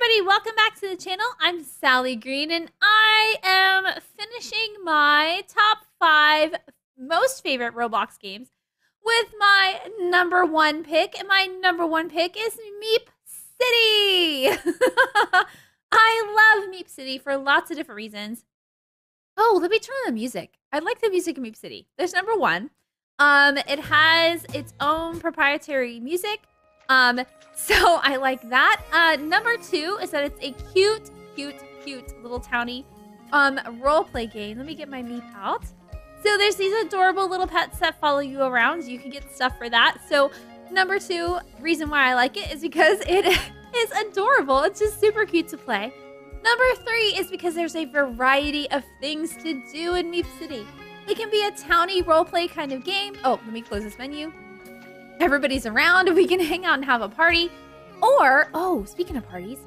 everybody, welcome back to the channel. I'm Sally Green and I am finishing my top five most favorite Roblox games with my number one pick. And my number one pick is Meep City. I love Meep City for lots of different reasons. Oh, let me turn on the music. I like the music in Meep City. There's number one. Um, it has its own proprietary music. Um, so I like that. Uh, number two is that it's a cute, cute, cute little towny um game. Let me get my meep out. So there's these adorable little pets that follow you around. You can get stuff for that. So number two reason why I like it is because it is adorable. It's just super cute to play. Number three is because there's a variety of things to do in Meep City. It can be a towny roleplay kind of game. Oh, let me close this menu everybody's around and we can hang out and have a party. Or, oh, speaking of parties,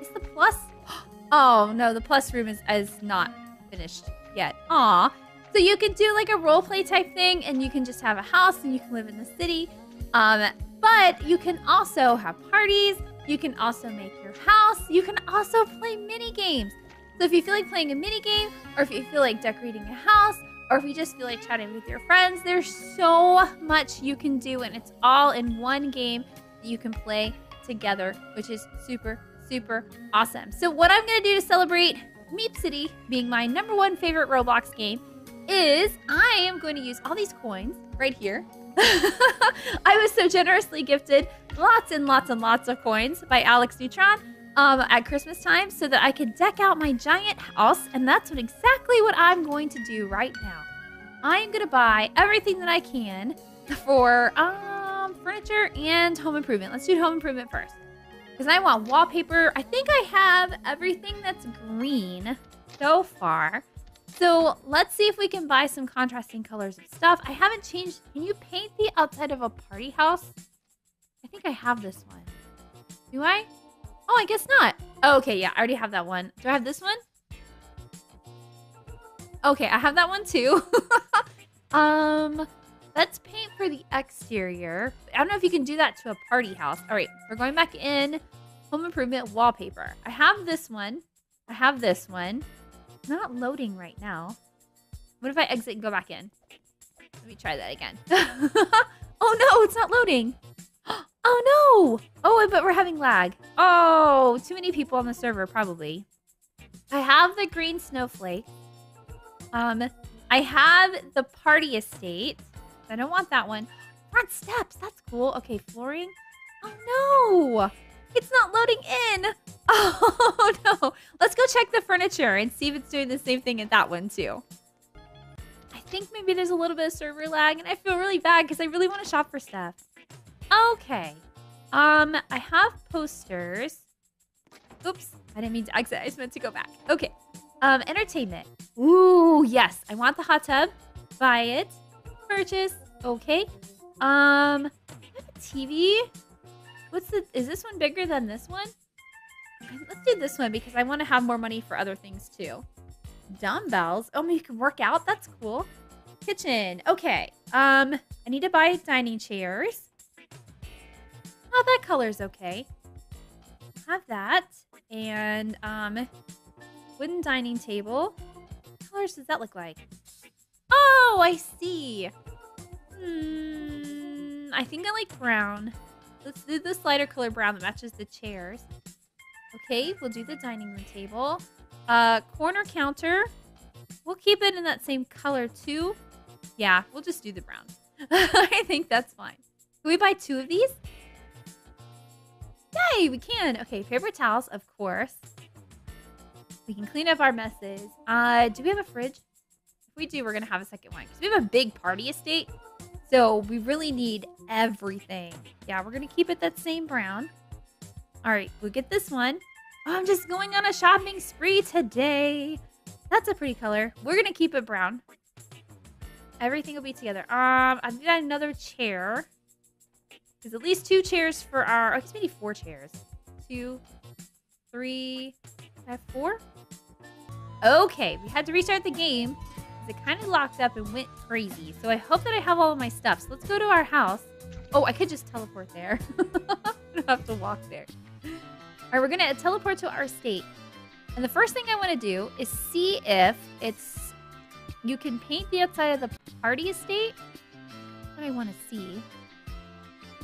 is the plus? Oh, no, the plus room is, is not finished yet. Aw. So you can do like a role play type thing and you can just have a house and you can live in the city. Um, but you can also have parties. You can also make your house. You can also play mini games. So if you feel like playing a mini game or if you feel like decorating a house or if you just feel like chatting with your friends, there's so much you can do, and it's all in one game that you can play together, which is super, super awesome. So, what I'm going to do to celebrate Meep City being my number one favorite Roblox game is I am going to use all these coins right here. I was so generously gifted lots and lots and lots of coins by Alex Neutron um, at Christmas time so that I could deck out my giant house. And that's what exactly what I'm going to do right now. I'm going to buy everything that I can for um, furniture and home improvement. Let's do home improvement first. Because I want wallpaper. I think I have everything that's green so far. So let's see if we can buy some contrasting colors of stuff. I haven't changed. Can you paint the outside of a party house? I think I have this one. Do I? Oh, I guess not. Oh, okay, yeah, I already have that one. Do I have this one? Okay, I have that one too. um, let's paint for the exterior. I don't know if you can do that to a party house. All right, we're going back in home improvement wallpaper. I have this one. I have this one. not loading right now. What if I exit and go back in? Let me try that again. oh no, it's not loading. Oh no! Oh, but we're having lag. Oh, too many people on the server, probably. I have the green snowflake. Um, I have the party estate. I don't want that one. Front steps, that's cool. Okay, flooring. Oh no! It's not loading in! Oh no! Let's go check the furniture and see if it's doing the same thing at that one too. I think maybe there's a little bit of server lag and I feel really bad because I really want to shop for stuff. Okay. Um, I have posters. Oops, I didn't mean to exit. I just meant to go back. Okay. Um, entertainment. Ooh, yes. I want the hot tub. Buy it. Purchase. Okay. Um, TV. What's the? Is this one bigger than this one? Let's do this one because I want to have more money for other things too. Dumbbells. Oh, you can work out. That's cool. Kitchen. Okay. Um, I need to buy dining chairs. Oh, that color's okay. Have that. And, um, wooden dining table. What colors does that look like? Oh, I see. Hmm, I think I like brown. Let's do the slider color brown that matches the chairs. Okay, we'll do the dining room table. Uh, corner counter. We'll keep it in that same color too. Yeah, we'll just do the brown. I think that's fine. Can we buy two of these? Yay, we can. Okay, paper towels, of course. We can clean up our messes. Uh, do we have a fridge? If we do, we're to have a second one. Because we have a big party estate. So we really need everything. Yeah, we're to keep it that same brown. All right, we'll get this one. Oh, I'm just going on a shopping spree today. That's a pretty color. We're to keep it brown. Everything will be together. Um, I need another chair. There's at least two chairs for our... Oh, it's maybe four chairs. Two, three, I have four? Okay, we had to restart the game it kind of locked up and went crazy. So I hope that I have all of my stuff. So let's go to our house. Oh, I could just teleport there. I don't have to walk there. All right, we're gonna teleport to our state. And the first thing I want to do is see if it's you can paint the outside of the party estate. What I want to see.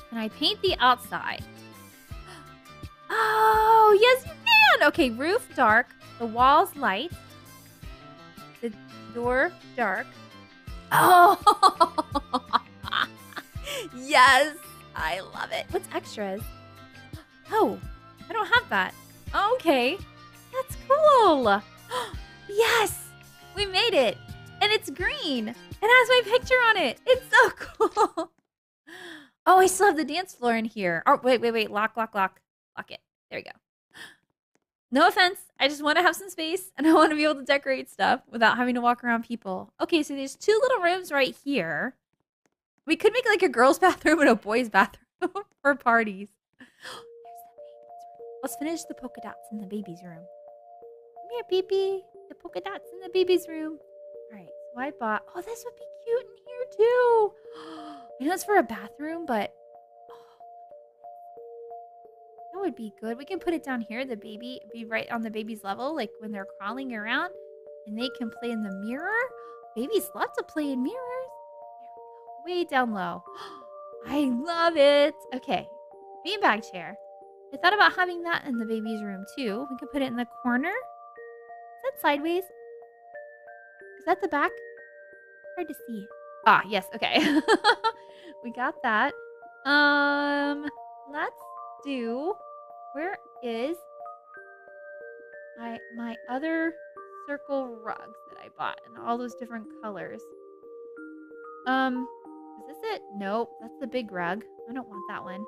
Can I paint the outside? Oh, yes, you can. Okay, roof dark, the walls light, the door dark. Oh, yes, I love it. What's extras? Oh, I don't have that. Okay, that's cool. yes, we made it. And it's green. It has my picture on it. It's so cool. Oh, I still have the dance floor in here. Oh, wait, wait, wait. Lock, lock, lock. Lock it. There we go. No offense. I just want to have some space and I want to be able to decorate stuff without having to walk around people. Okay, so there's two little rooms right here. We could make like a girl's bathroom and a boy's bathroom for parties. Let's finish the polka dots in the baby's room. Come here, baby. The polka dots in the baby's room. All right, so I bought. Oh, this would be cute in here too. Oh, I know it's for a bathroom, but oh, that would be good. We can put it down here. The baby be right on the baby's level, like when they're crawling around, and they can play in the mirror. Babies love to play in mirrors. Way down low. I love it. Okay, beanbag chair. I thought about having that in the baby's room too. We could put it in the corner. Is that sideways? Is that the back? Hard to see. Ah, yes, okay. we got that. Um, let's do. Where is my my other circle rugs that I bought and all those different colors? Um, is this it? Nope, that's the big rug. I don't want that one.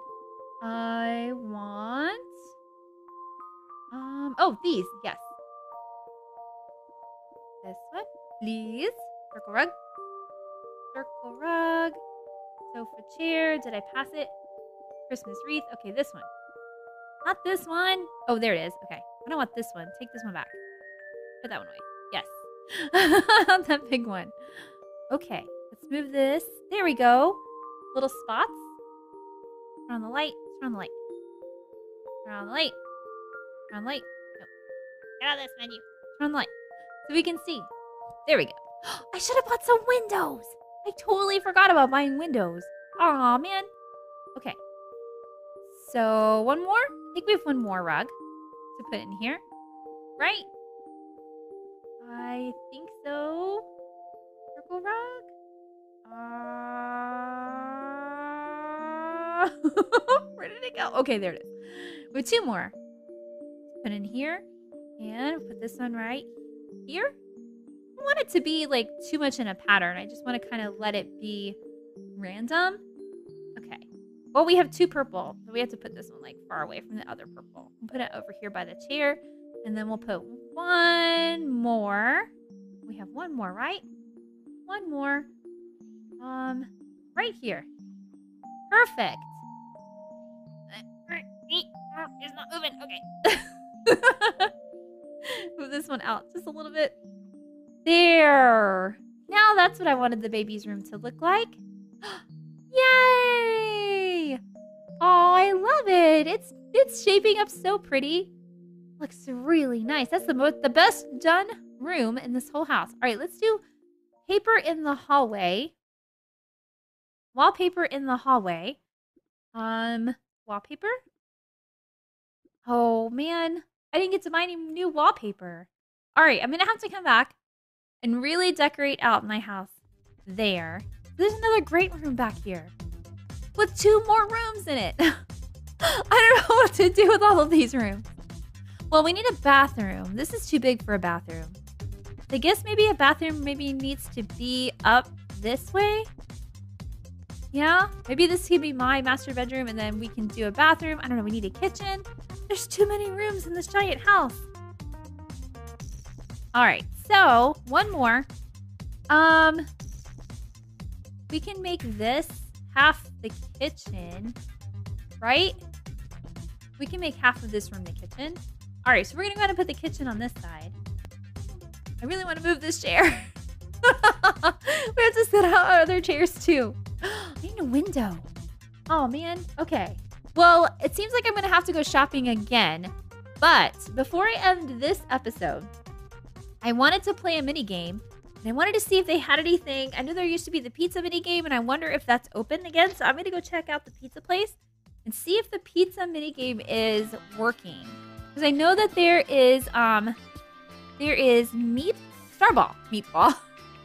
I want. Um. Oh, these. Yes. This one, please. Circle rug. Circle rug. Sofa chair. Did I pass it? Christmas wreath. Okay, this one. Not this one. Oh, there it is. Okay. I don't want this one. Take this one back. Put that one away. Yes. that big one. Okay. Let's move this. There we go. Little spots. Turn on the light. Turn on the light. Turn on the light. Turn on the light. No. Get out of this menu. Turn on the light. So we can see. There we go. I should have bought some windows. I totally forgot about buying windows. Aw, man. Okay. So, one more? I think we have one more rug to put in here. Right? I think so. Circle rug? Uh... Where did it go? Okay, there it is. With two more. Put in here. And put this one right here. I don't want it to be like too much in a pattern. I just want to kind of let it be random. Okay. Well, we have two purple. So we have to put this one like far away from the other purple. We'll put it over here by the chair. And then we'll put one more. We have one more, right? One more. Um, right here. Perfect. It's not moving. Okay. Move this one out just a little bit. There. Now that's what I wanted the baby's room to look like. Yay! Oh, I love it. It's it's shaping up so pretty. Looks really nice. That's the most the best done room in this whole house. All right, let's do paper in the hallway. Wallpaper in the hallway. Um, wallpaper? Oh man, I didn't get to buy any new wallpaper. All right, I'm gonna have to come back and really decorate out my house there. There's another great room back here with two more rooms in it. I don't know what to do with all of these rooms. Well, we need a bathroom. This is too big for a bathroom. I guess maybe a bathroom maybe needs to be up this way. Yeah, maybe this can be my master bedroom and then we can do a bathroom. I don't know, we need a kitchen. There's too many rooms in this giant house. All right, so one more. Um, we can make this half the kitchen, right? We can make half of this room the kitchen. All right, so we're gonna go ahead and put the kitchen on this side. I really want to move this chair. we have to set out our other chairs too. I need a window. Oh man. Okay. Well, it seems like I'm gonna have to go shopping again But before I end this episode, I wanted to play a mini game. And I wanted to see if they had anything. I knew there used to be the pizza mini game, and I wonder if that's open again. So I'm gonna go check out the pizza place and see if the pizza mini game is working. Because I know that there is um there is meat starball meatball.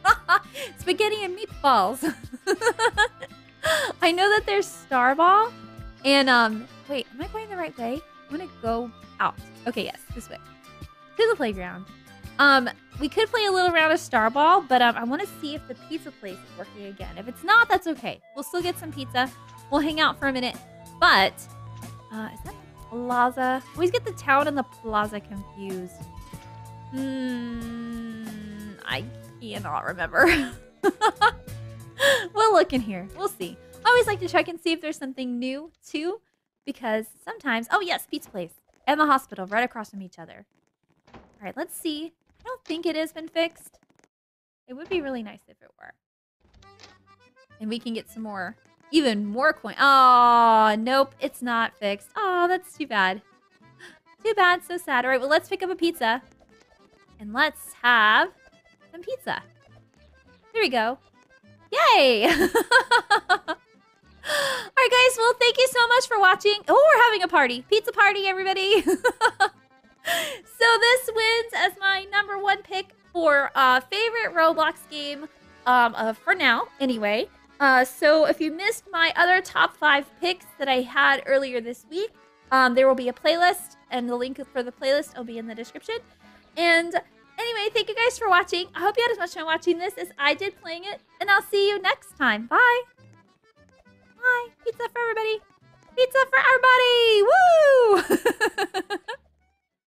Spaghetti and meatballs. I know that there's Starball and um wait, am I going the right way? I'm gonna go out. Okay, yes, this way. To the playground. Um, we could play a little round of Starball, but um, I want to see if the pizza place is working again. If it's not, that's okay. We'll still get some pizza. We'll hang out for a minute. But uh, is that the plaza? Always get the town and the plaza confused. Hmm, I cannot remember. we'll look in here. We'll see. I always like to check and see if there's something new too, because sometimes. Oh yes, pizza place and the hospital right across from each other. All right, let's see. I don't think it has been fixed. It would be really nice if it were. And we can get some more, even more coin. Oh, nope, it's not fixed. Oh, that's too bad. Too bad, so sad. All right, well, let's pick up a pizza. And let's have some pizza. There we go. Yay! All right, guys. Well, thank you so much for watching. Oh, we're having a party. Pizza party, everybody. so this wins as my number one pick for uh, favorite Roblox game um, uh, for now, anyway. Uh, so if you missed my other top five picks that I had earlier this week, um, there will be a playlist, and the link for the playlist will be in the description. And anyway, thank you guys for watching. I hope you had as much fun watching this as I did playing it, and I'll see you next time. Bye. Bye. Pizza for everybody. Pizza for everybody. Woo!